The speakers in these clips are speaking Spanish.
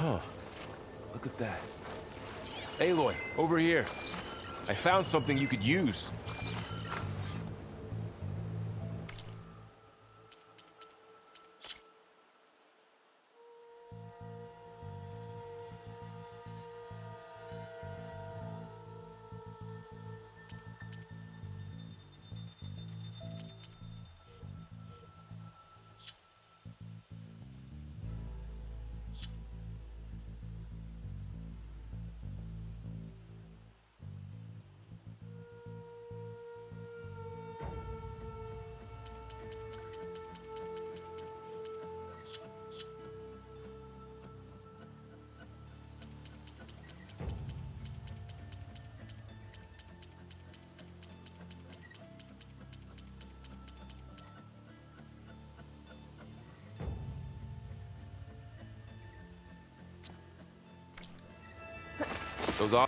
Oh, look at that. Aloy, over here. I found something you could use. Those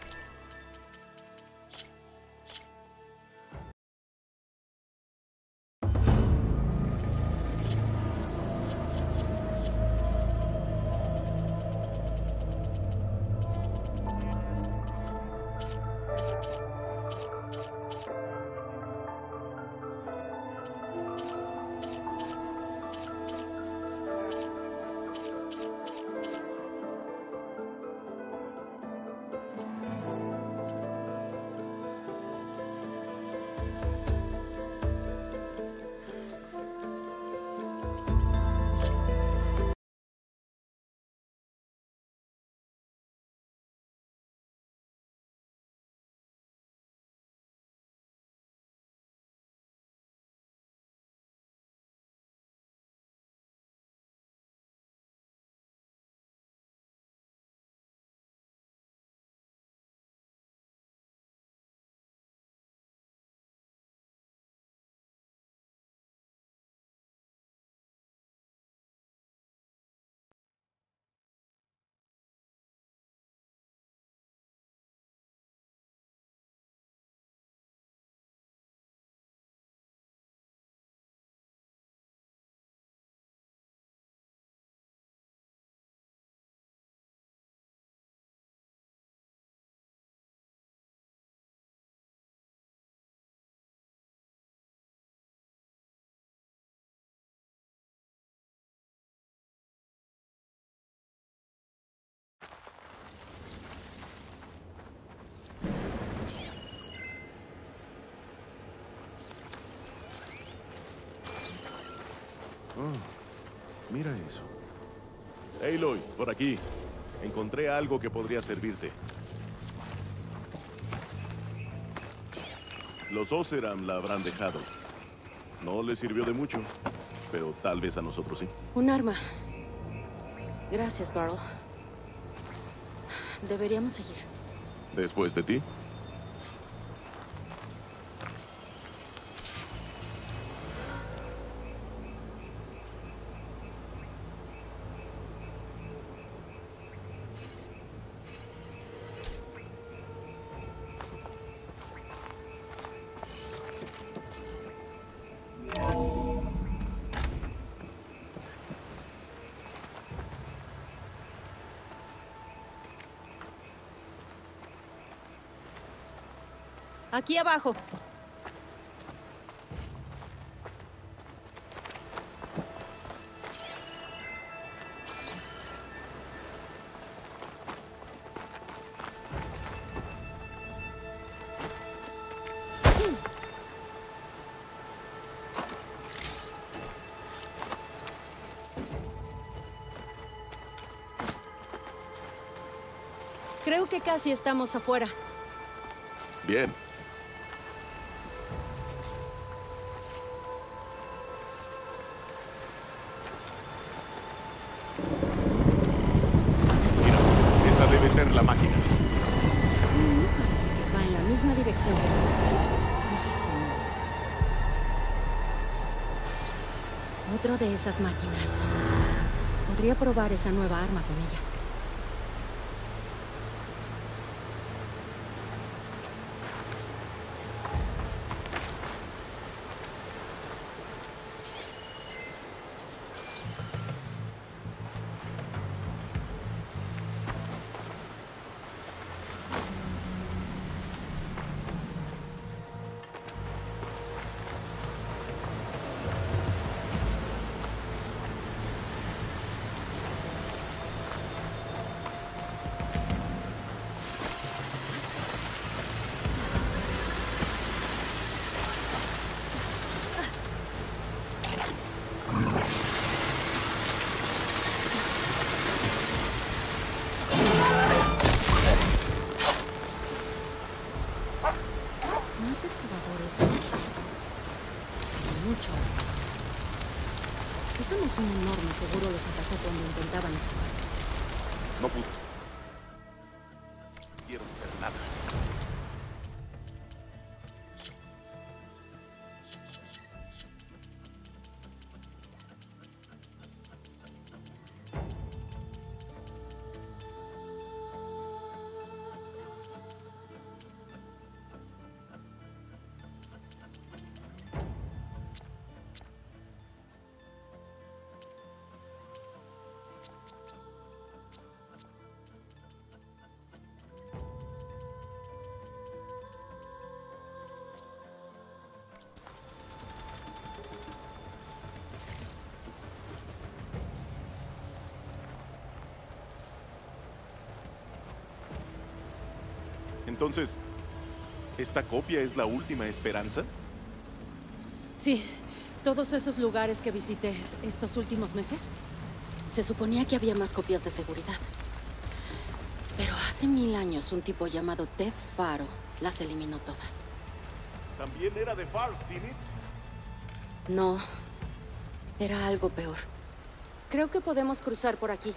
Oh, mira eso. Aloy, por aquí. Encontré algo que podría servirte. Los Oseram la habrán dejado. No le sirvió de mucho, pero tal vez a nosotros sí. Un arma. Gracias, Barl. Deberíamos seguir. ¿Después de ti? Aquí abajo. Creo que casi estamos afuera. Bien. De esas máquinas. Podría probar esa nueva arma con ella. happen. Entonces, ¿esta copia es la última esperanza? Sí, todos esos lugares que visité estos últimos meses. Se suponía que había más copias de seguridad. Pero hace mil años un tipo llamado Ted Faro las eliminó todas. También era de Far Sinit. No, era algo peor. Creo que podemos cruzar por aquí.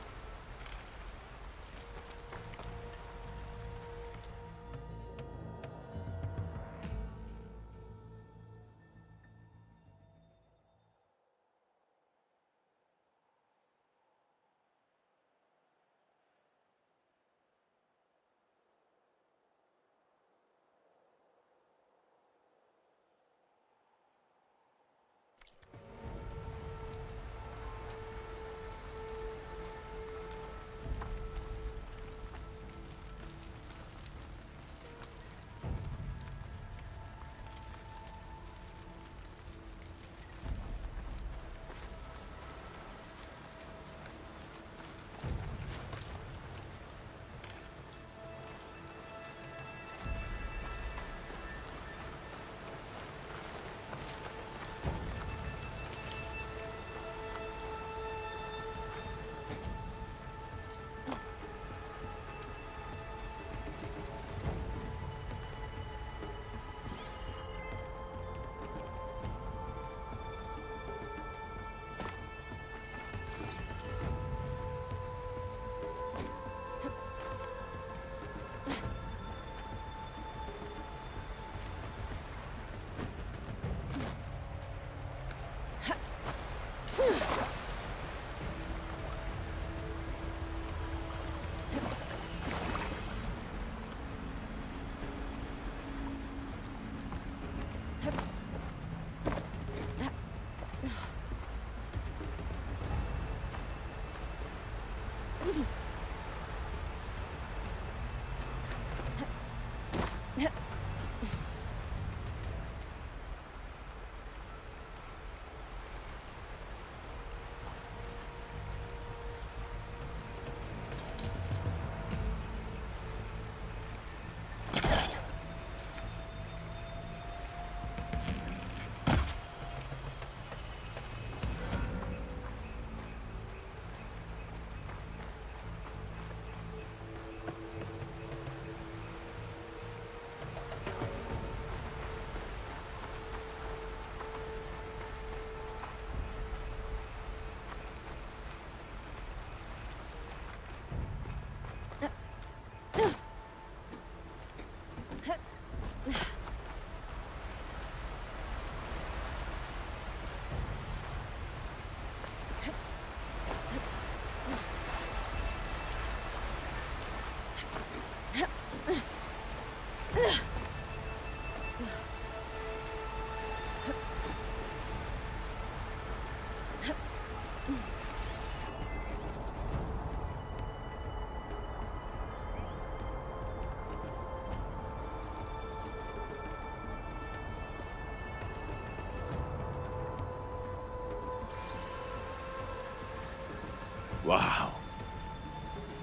¡Wow!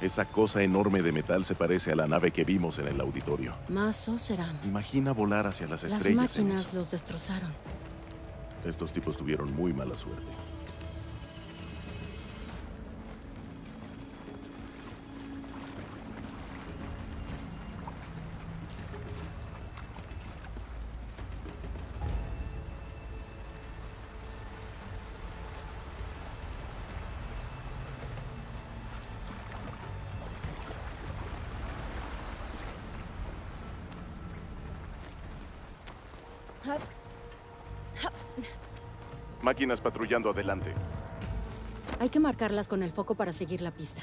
Esa cosa enorme de metal se parece a la nave que vimos en el auditorio. Más Oseram. Imagina volar hacia las Las estrellas. en máquinas eso. los destrozaron. Estos tipos tuvieron muy mala suerte. Máquinas patrullando adelante. Hay que marcarlas con el foco para seguir la pista.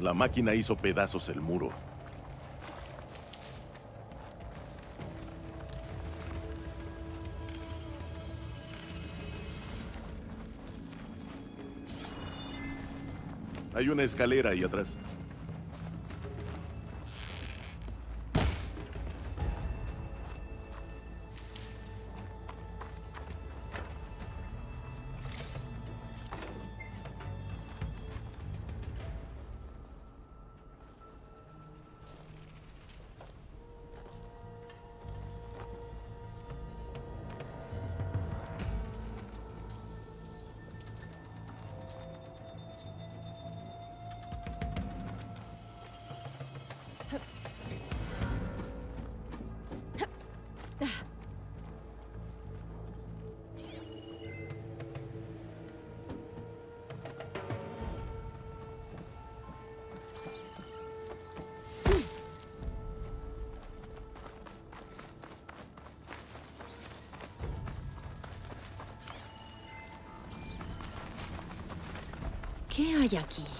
La máquina hizo pedazos el muro. Hay una escalera ahí atrás. ¿Qué hay aquí?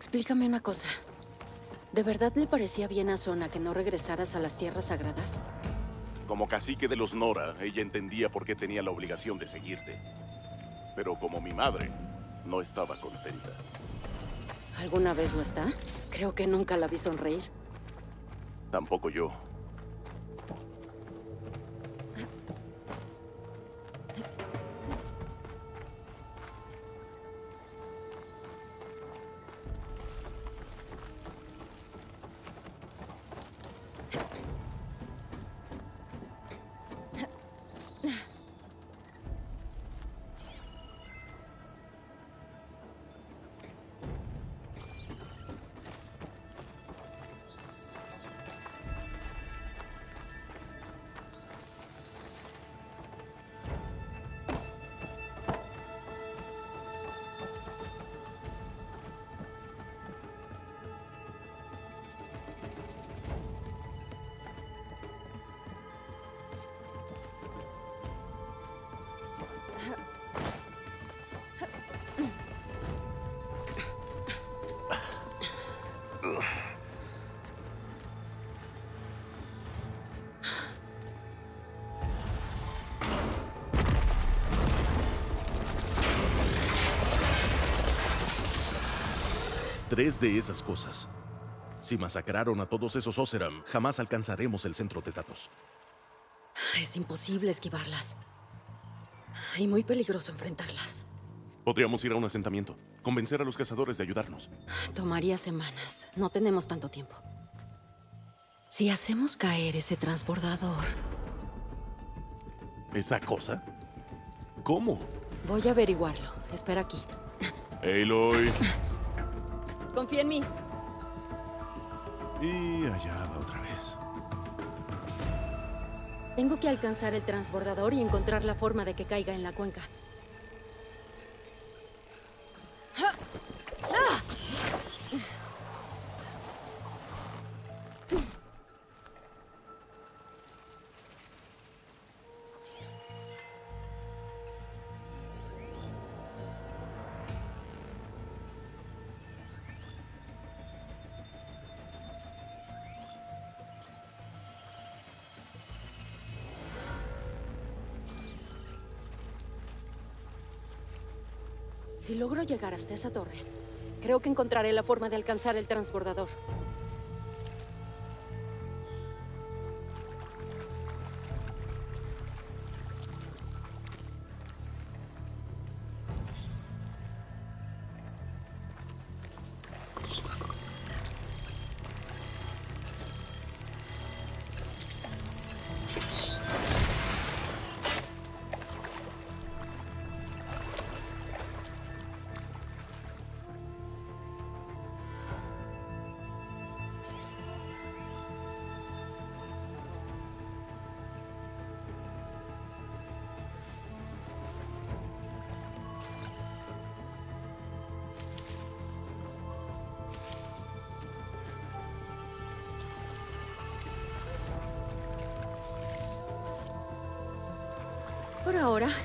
Explícame una cosa. ¿De verdad le parecía bien a Zona que no regresaras a las tierras sagradas? Como cacique de los Nora, ella entendía por qué tenía la obligación de seguirte. Pero como mi madre, no estaba contenta. ¿Alguna vez lo está? Creo que nunca la vi sonreír. Tampoco yo. Tres de esas cosas. Si masacraron a todos esos Oseram, jamás alcanzaremos el centro de datos. Es imposible esquivarlas. Y muy peligroso enfrentarlas. Podríamos ir a un asentamiento, convencer a los cazadores de ayudarnos. Tomaría semanas. No tenemos tanto tiempo. Si hacemos caer ese transbordador, ¿Esa cosa? ¿Cómo? voy a averiguarlo. Espera aquí. Aloy. Confía en mí. Y allá va otra vez. Tengo que alcanzar el transbordador y encontrar la forma de que caiga en la cuenca. Si logro llegar hasta esa torre, creo que encontraré la forma de alcanzar el transbordador.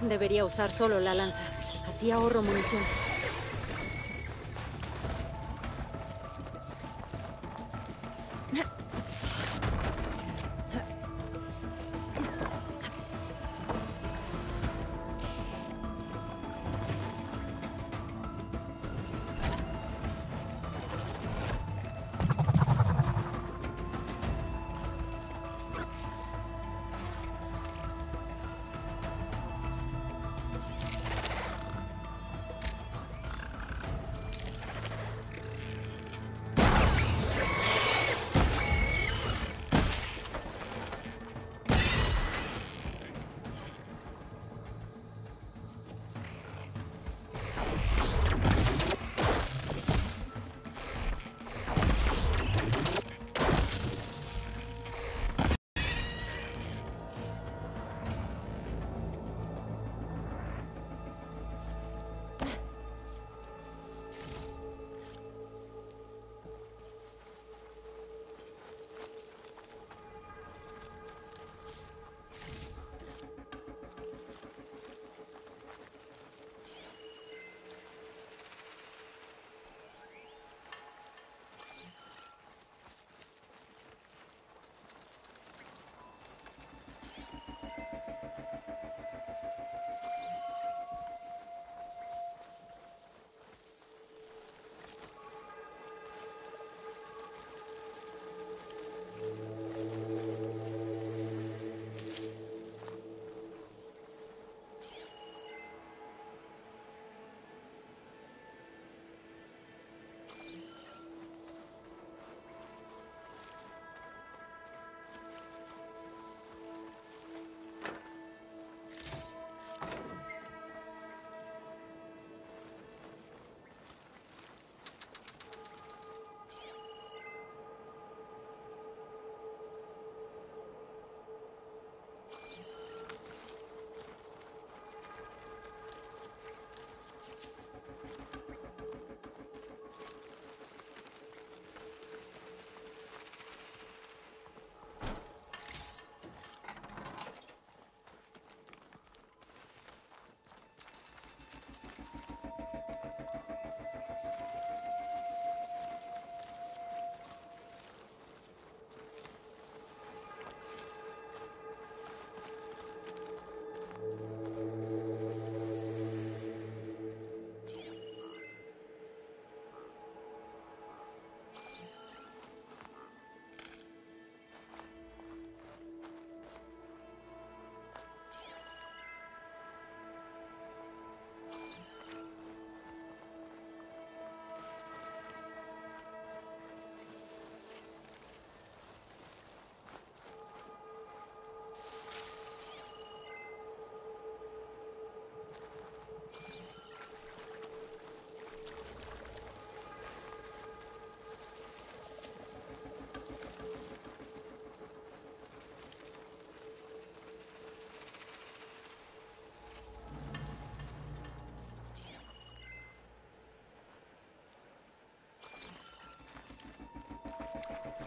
Debería usar solo la lanza. Así ahorro munición.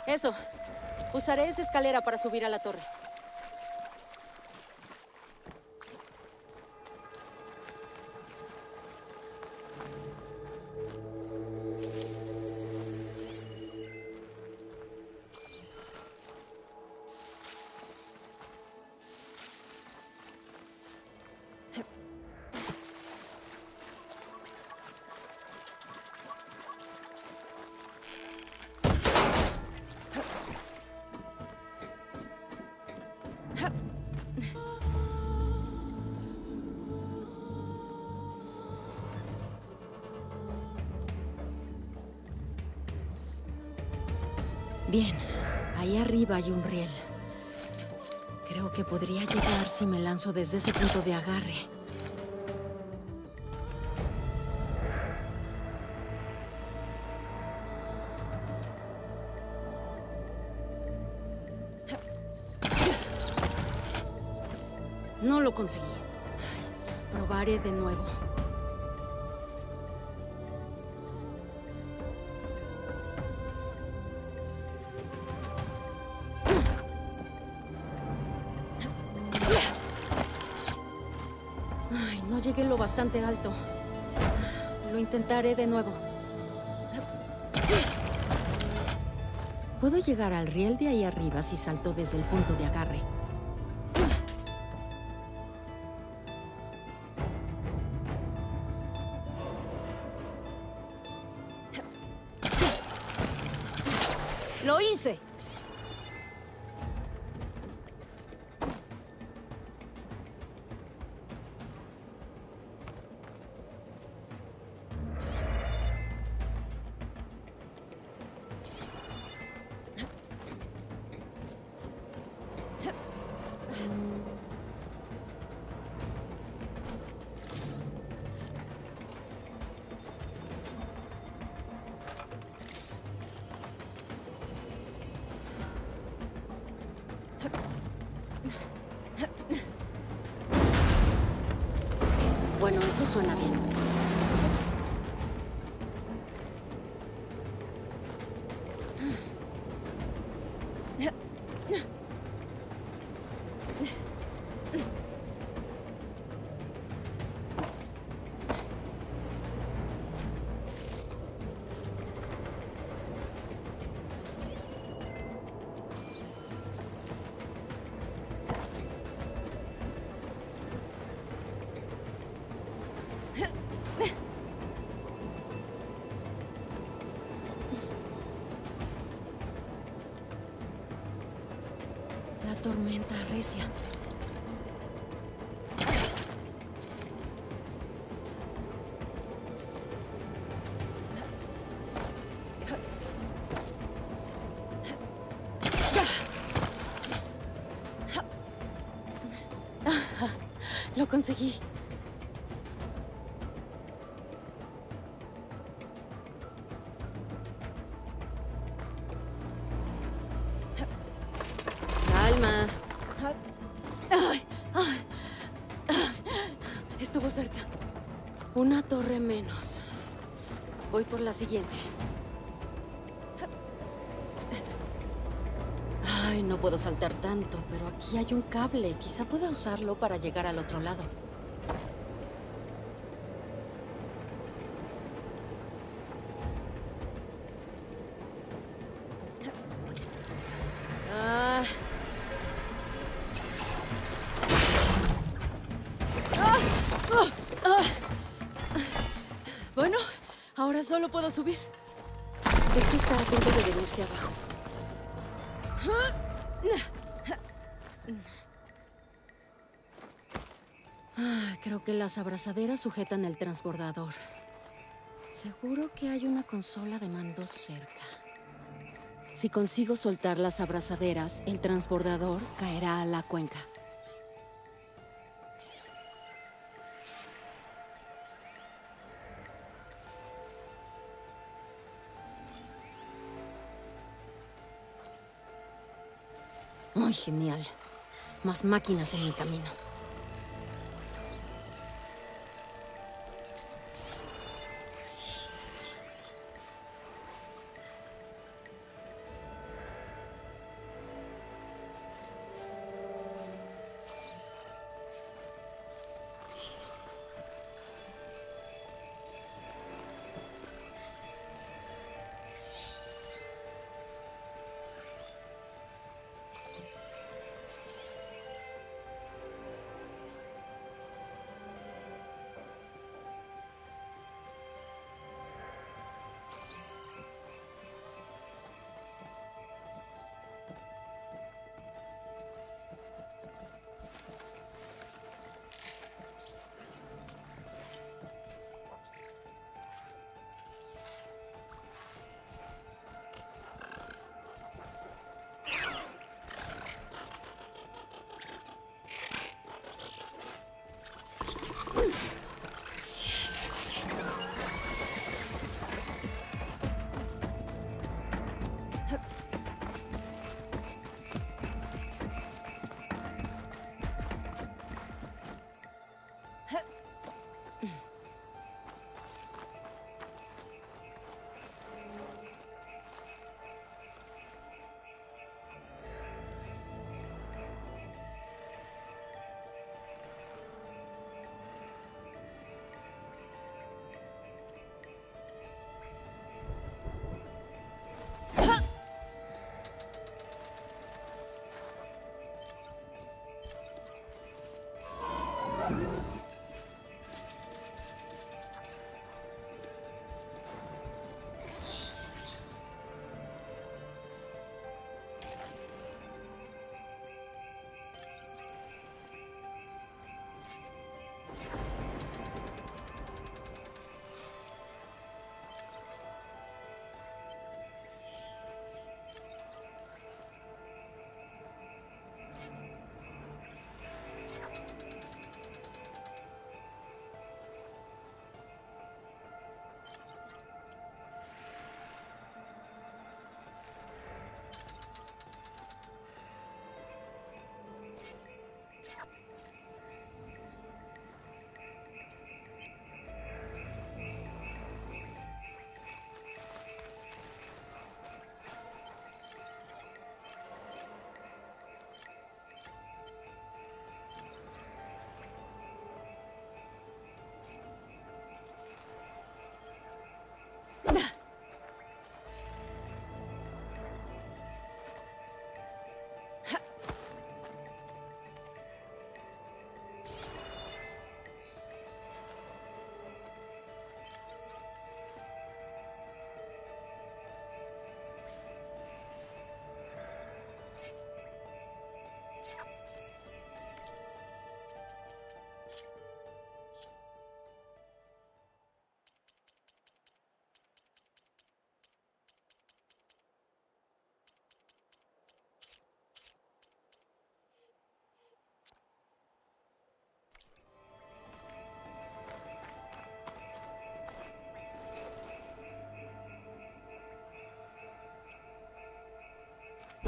Eso. Usaré esa escalera para subir a la torre. Hay un riel. Creo que podría llegar si me lanzo desde ese punto de agarre. No lo conseguí. Probaré de nuevo. Bastante alto. Lo intentaré de nuevo. Puedo llegar al riel de ahí arriba si salto desde el punto de agarre. Bueno, eso suena bien. Lo conseguí. Calma. Estuvo cerca. Una torre menos. Voy por la siguiente. Ay, no puedo saltar tanto, pero aquí hay un cable. Quizá pueda usarlo para llegar al otro lado. Ah. Ah, ah. Bueno, ahora solo puedo subir. Que las abrazaderas sujetan el transbordador. Seguro que hay una consola de mandos cerca. Si consigo soltar las abrazaderas, el transbordador caerá a la cuenca. ¡Ay, genial! Más máquinas en mi camino. Ugh.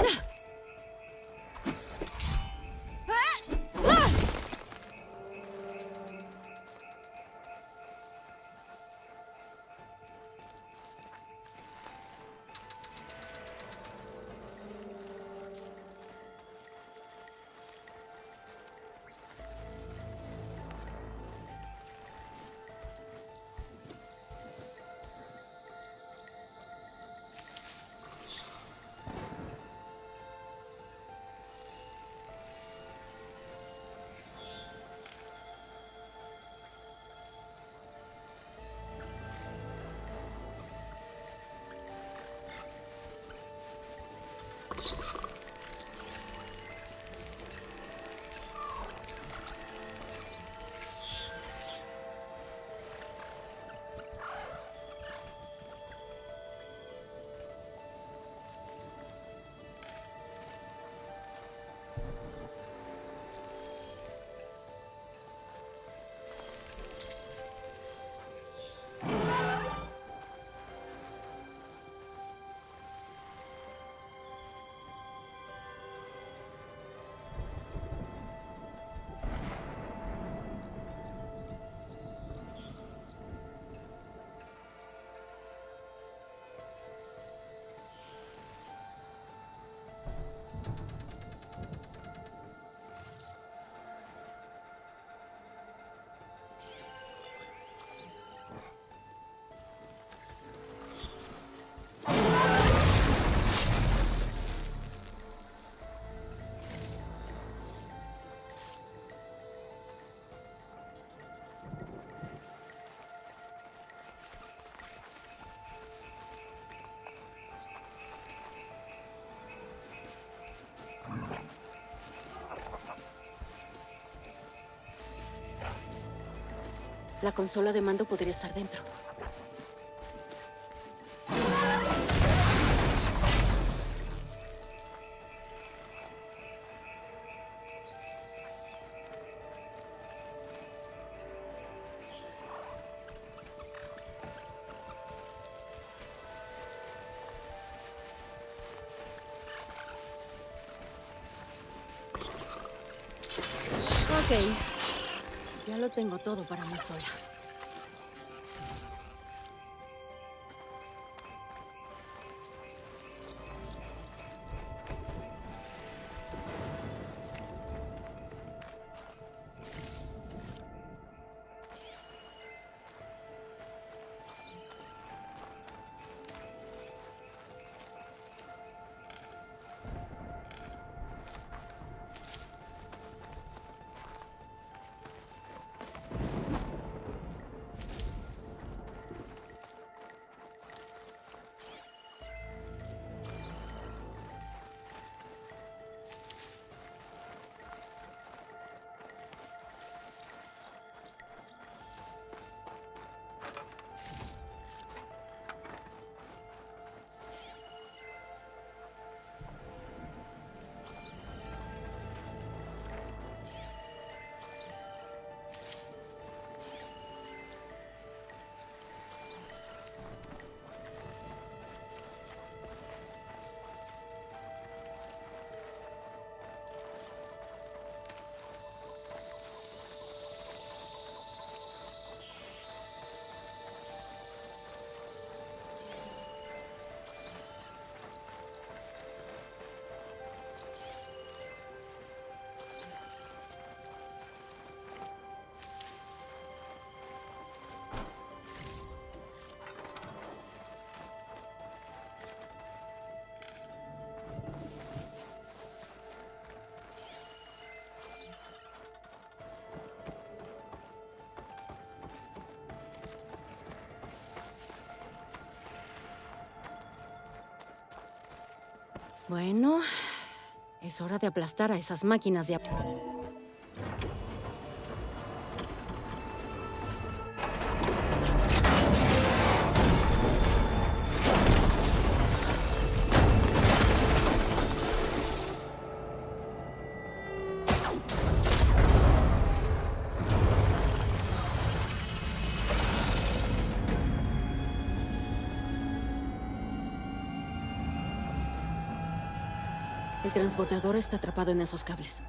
Yeah. La consola de mando podría estar dentro. Ok. Ya lo tengo todo para mí sola. Bueno, es hora de aplastar a esas máquinas de... El transportador está atrapado en esos cables.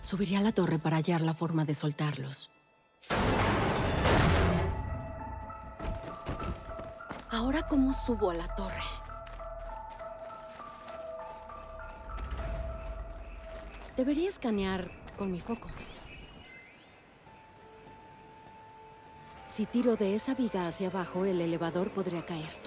Subiré a la torre para hallar la forma de soltarlos. Ahora, ¿cómo subo a la torre? Debería escanear con mi foco. Si tiro de esa viga hacia abajo, el elevador podría caer.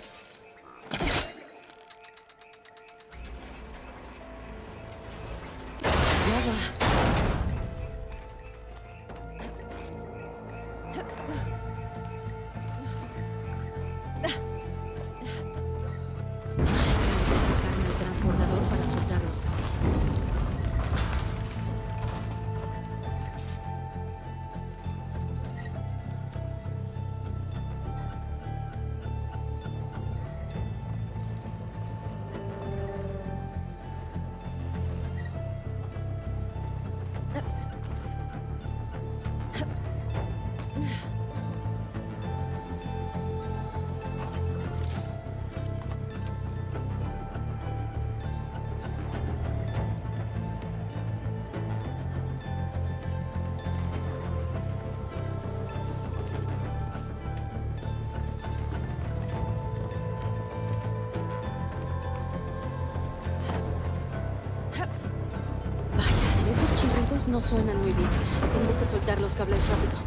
Suenan muy bien. Tengo que soltar los cables rápido.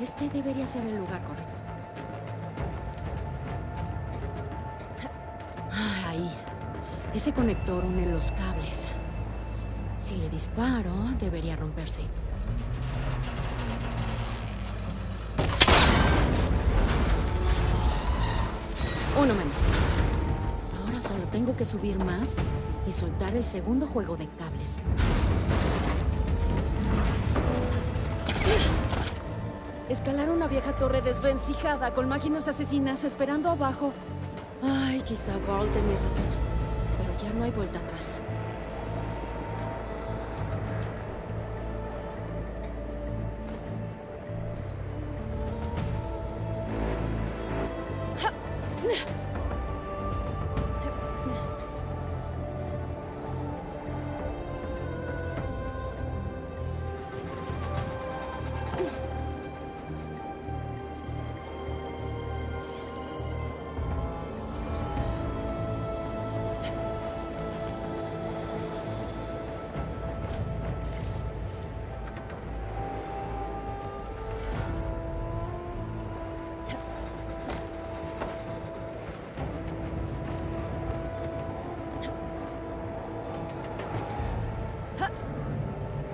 Este debería ser el lugar correcto. Ah, Ahí. Ese conector une los cables. Si le disparo, debería romperse. Tengo que subir más y soltar el segundo juego de cables. Escalar una vieja torre desvencijada con máquinas asesinas esperando abajo. Ay, quizá Carl tenía razón. Pero ya no hay vuelta atrás.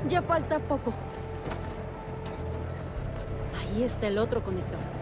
Ya falta poco. Ahí está el otro conector.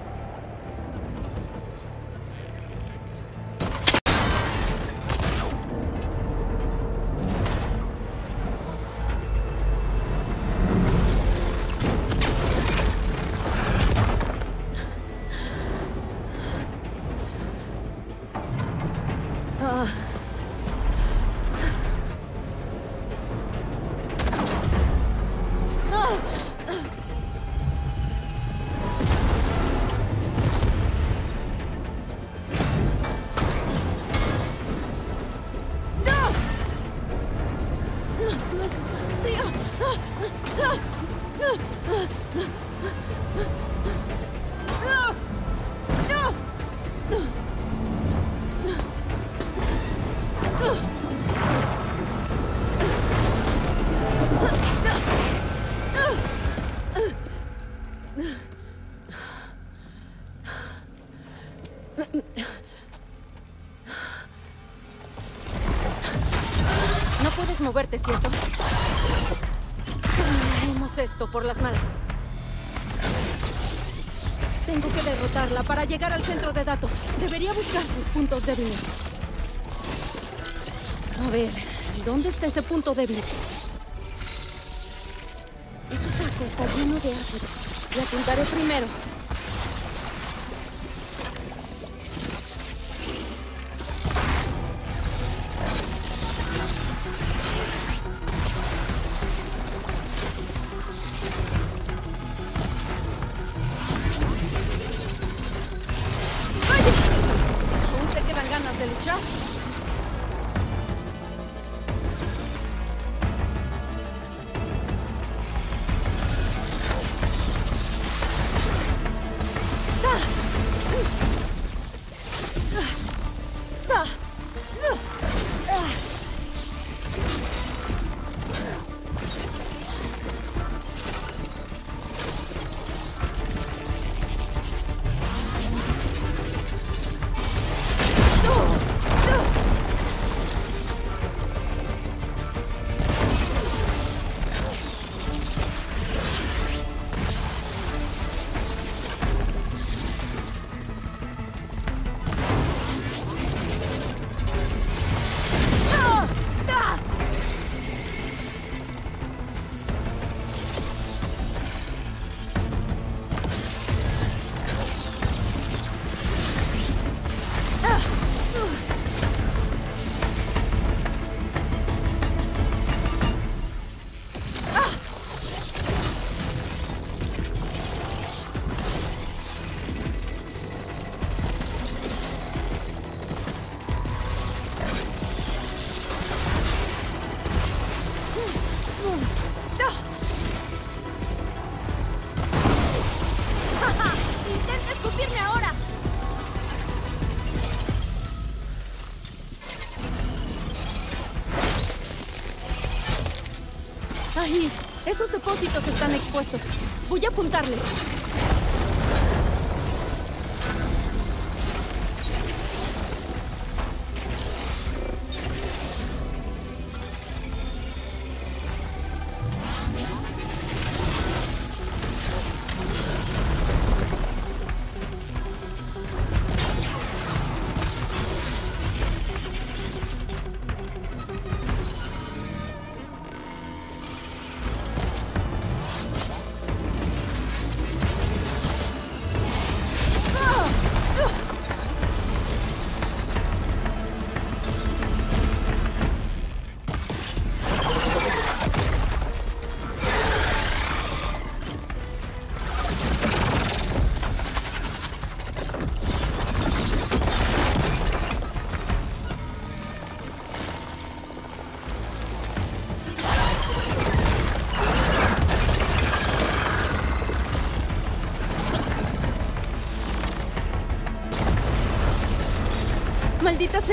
Moverte, ¿cierto? Haremos esto por las malas. Tengo que derrotarla para llegar al centro de datos. Debería buscar sus puntos débiles. A ver, ¿dónde está ese punto débil? Ese saco está lleno de ácido. Le apuntaré primero. Depósitos están expuestos. Voy a apuntarles.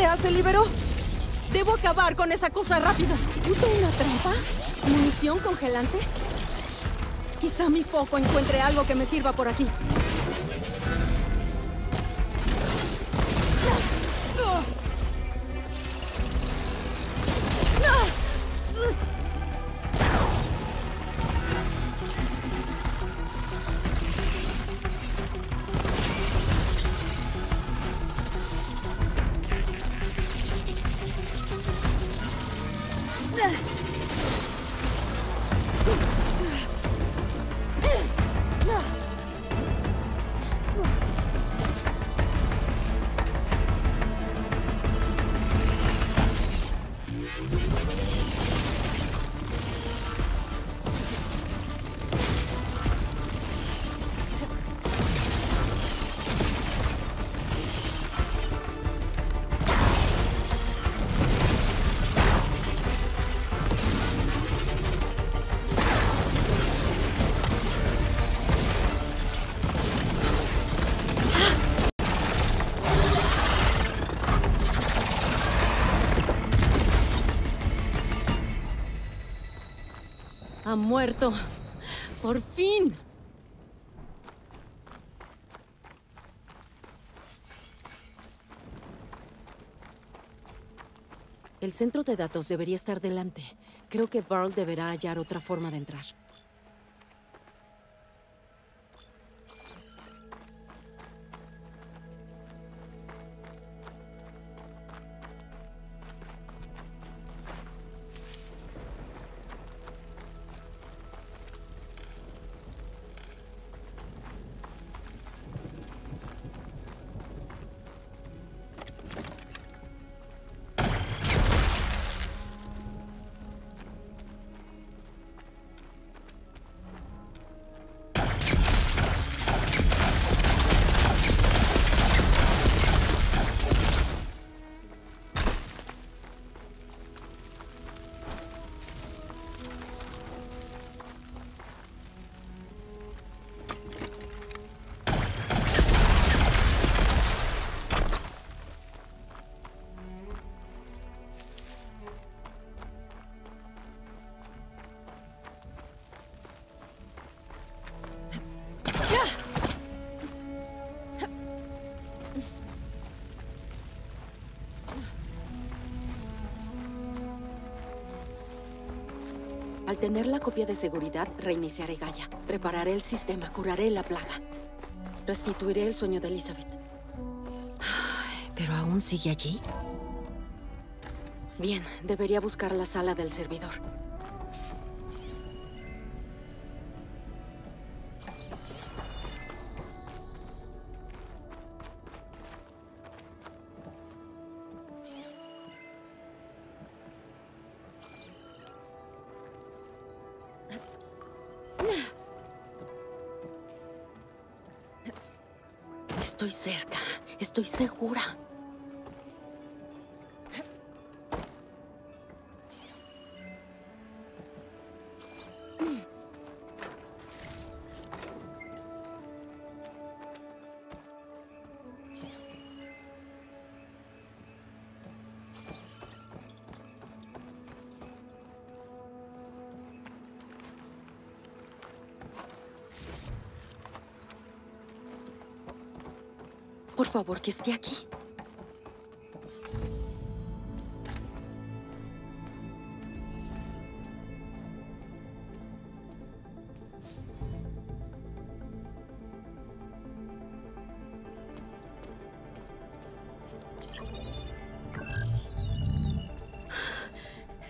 ¡Maldita sea! ¡Se liberó! Debo acabar con esa cosa rápido. ¿Uso una trampa? ¿Munición congelante? Quizá mi foco encuentre algo que me sirva por aquí. Ha muerto. Por fin. El centro de datos debería estar delante. Creo que Burl deberá hallar otra forma de entrar. Tener la copia de seguridad, reiniciaré Gaia. Prepararé el sistema, curaré la plaga. Restituiré el sueño de Elizabeth. Ay, ¿Pero aún sigue allí? Bien, debería buscar la sala del servidor. Segura. Por favor, que esté aquí.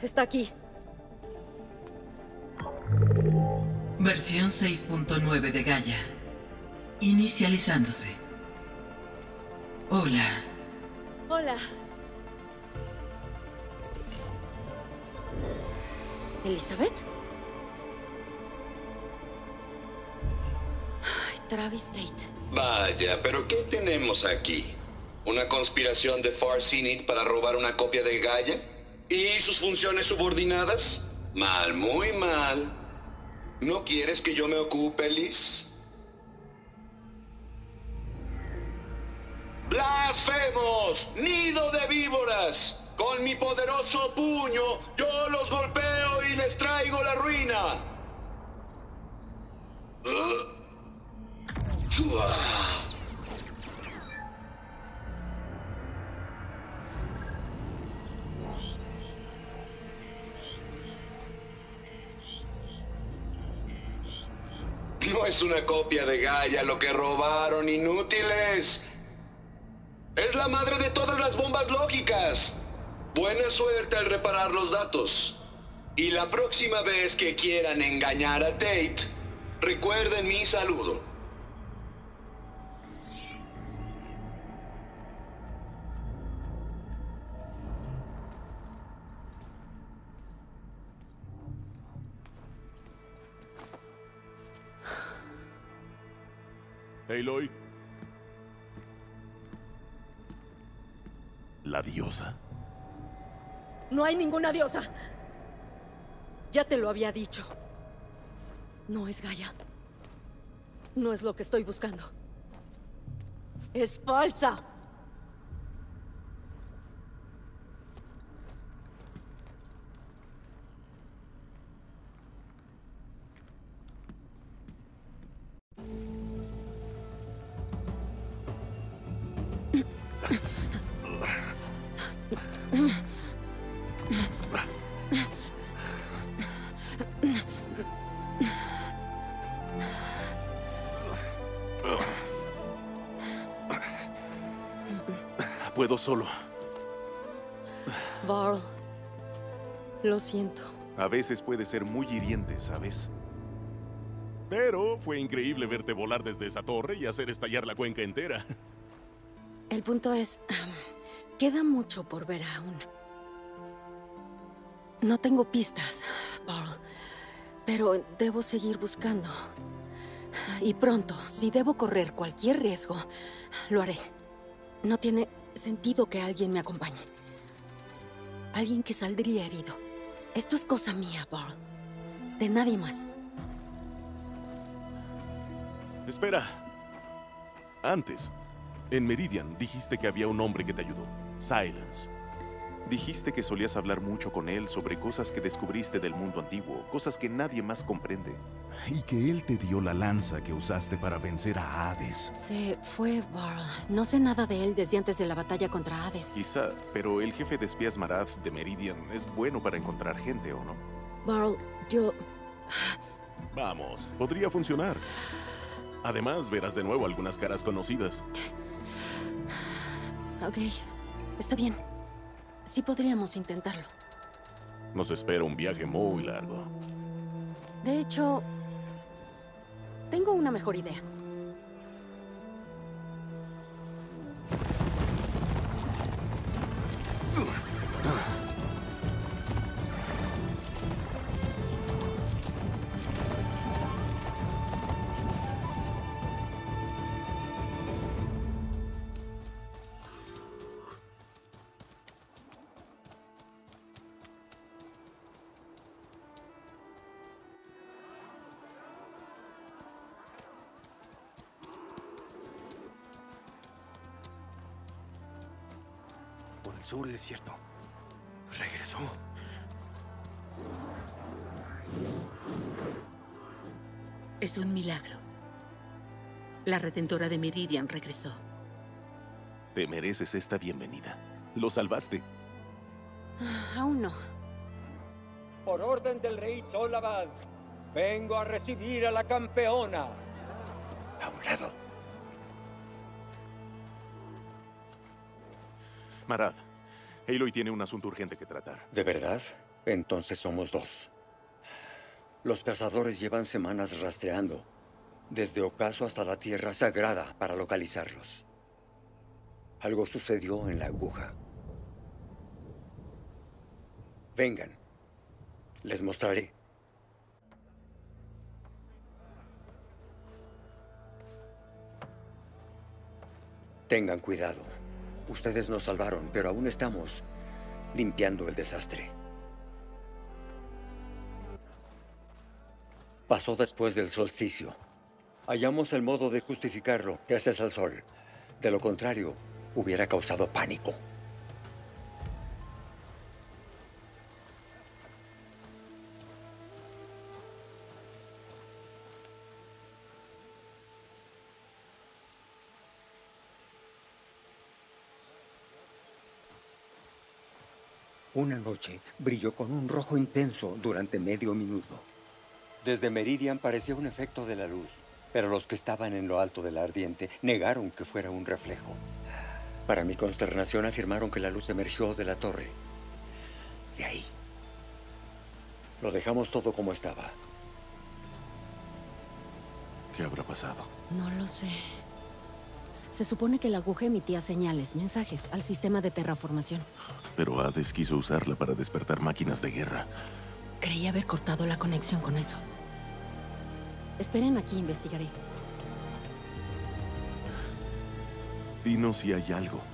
Está aquí. Versión 6.9 de Gaia. Inicializándose. Hola. Hola. ¿Elizabeth? Ay, Travis Tate. Vaya, pero ¿qué tenemos aquí? ¿Una conspiración de Far Zenith para robar una copia de Gaia? ¿Y sus funciones subordinadas? Mal, muy mal. ¿No quieres que yo me ocupe, Liz? ¡Blasfemos! ¡Nido de víboras! Con mi poderoso puño, yo los golpeo y les traigo la ruina. No es una copia de Gaia lo que robaron, inútiles. Es la madre de todas las bombas lógicas. Buena suerte al reparar los datos. Y la próxima vez que quieran engañar a Tate, recuerden mi saludo. Aloy. La diosa. No hay ninguna diosa. Ya te lo había dicho. No es Gaia. No es lo que estoy buscando. Es falsa. Solo. Varl. Lo siento. A veces puede ser muy hiriente, ¿sabes? Pero fue increíble verte volar desde esa torre y hacer estallar la cuenca entera. El punto es... queda mucho por ver aún. No tengo pistas, Varl. Pero debo seguir buscando. Y pronto, si debo correr cualquier riesgo, lo haré. No tiene sentido que alguien me acompañe. Alguien que saldría herido. Esto es cosa mía, Varl. De nadie más. Espera. Antes, en Meridian dijiste que había un hombre que te ayudó. Silence. Dijiste que solías hablar mucho con él sobre cosas que descubriste del mundo antiguo, cosas que nadie más comprende. Y que él te dio la lanza que usaste para vencer a Hades. Se fue Varl. No sé nada de él desde antes de la batalla contra Hades. Quizá, pero el jefe de espías Marath de Meridian es bueno para encontrar gente, ¿o no? Varl, yo... Vamos, podría funcionar. Además, verás de nuevo algunas caras conocidas. Ok, está bien. Sí podríamos intentarlo. Nos espera un viaje muy largo. De hecho, tengo una mejor idea. Sur del desierto. Regresó. Es un milagro. La redentora de Meridian regresó. Te mereces esta bienvenida. Lo salvaste. Aún no. Por orden del rey Solabad, vengo a recibir a la campeona. A un lado. Marad, Aloy tiene un asunto urgente que tratar. ¿De verdad? Entonces somos dos. Los cazadores llevan semanas rastreando, desde Ocaso hasta la Tierra Sagrada, para localizarlos. Algo sucedió en la aguja. Vengan. Les mostraré. Tengan cuidado. Ustedes nos salvaron, pero aún estamos limpiando el desastre. Pasó después del solsticio. Hallamos el modo de justificarlo gracias al sol. De lo contrario, hubiera causado pánico. Una noche brilló con un rojo intenso durante medio minuto. Desde Meridian parecía un efecto de la luz, pero los que estaban en lo alto de la ardiente negaron que fuera un reflejo. Para mi consternación afirmaron que la luz emergió de la torre. De ahí. Lo dejamos todo como estaba. ¿Qué habrá pasado? No lo sé. Se supone que la aguja emitía señales, mensajes, al sistema de terraformación. Pero Hades quiso usarla para despertar máquinas de guerra. Creí haber cortado la conexión con eso. Esperen aquí, investigaré. Dinos si hay algo.